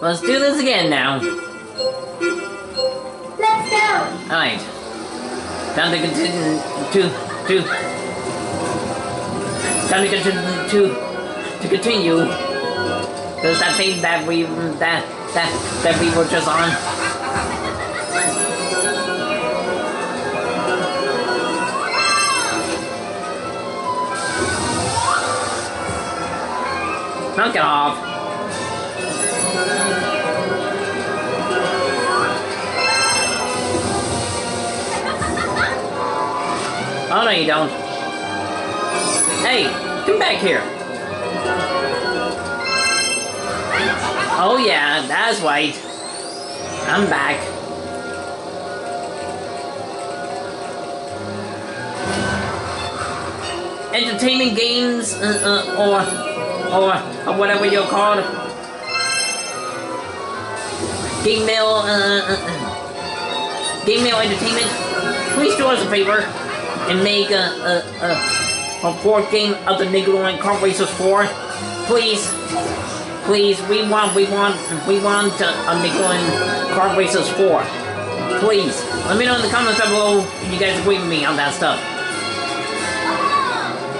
let's do this again now. Let's go. Alright. Time to continue to to time to continue to to continue. There's that thing that we that that that we were just on. Knock it off. Oh no you don't. Hey, come back here. Oh yeah, that's right. I'm back. Entertainment games, uh, uh, or, or, whatever you're called. GameMill, uh, uh, uh, GameMill entertainment. Please do us a favor and make a, a, a, a board game of the Nickelodeon Kart Racers 4. Please, please, we want, we want, we want uh, a Nickelodeon Kart Racers 4. Please, let me know in the comments down below if you guys agree with me on that stuff.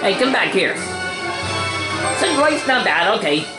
Hey, come back here. Rate's not bad, okay.